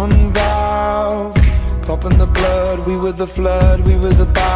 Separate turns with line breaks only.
One valve. Pumping the blood, we were the flood, we were the body